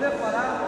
Preparar.